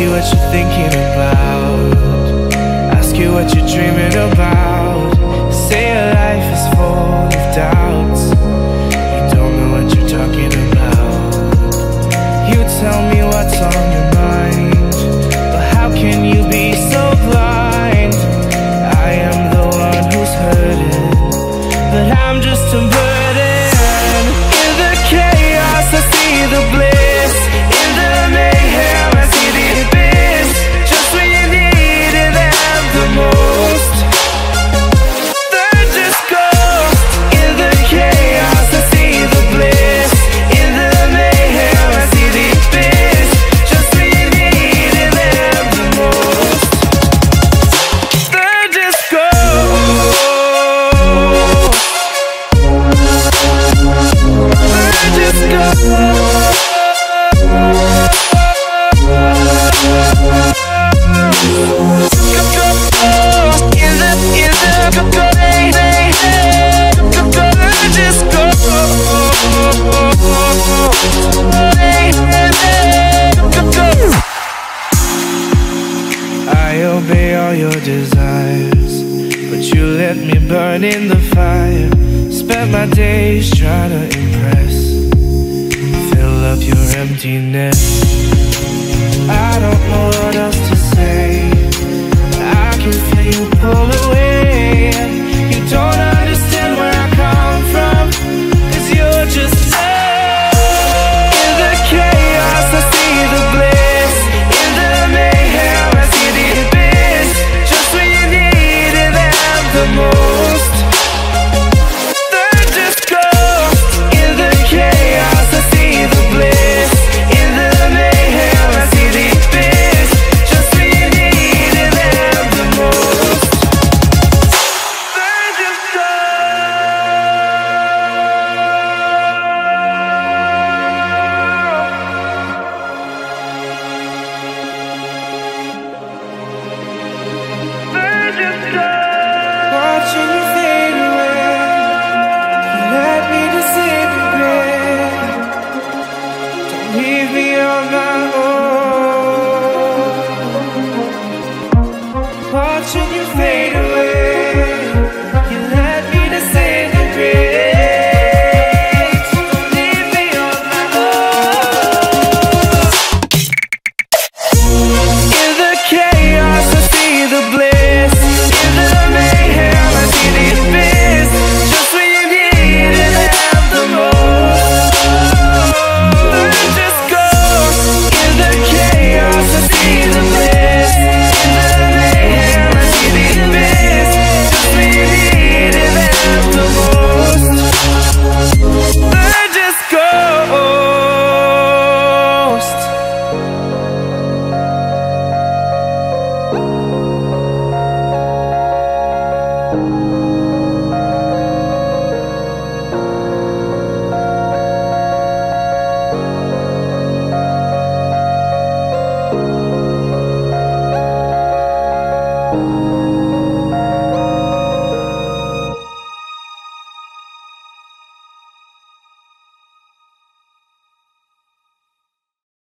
you what you're thinking about. Ask you what you're dreaming about. Say your life is full of doubts. You don't know what you're talking about. You tell me what's on your mind. But how can you be so blind? I am the one who's hurting. But I'm just a burden. In the chaos, I see the bliss. Desires, but you let me burn in the fire. Spent my days trying to impress, fill up your emptiness. I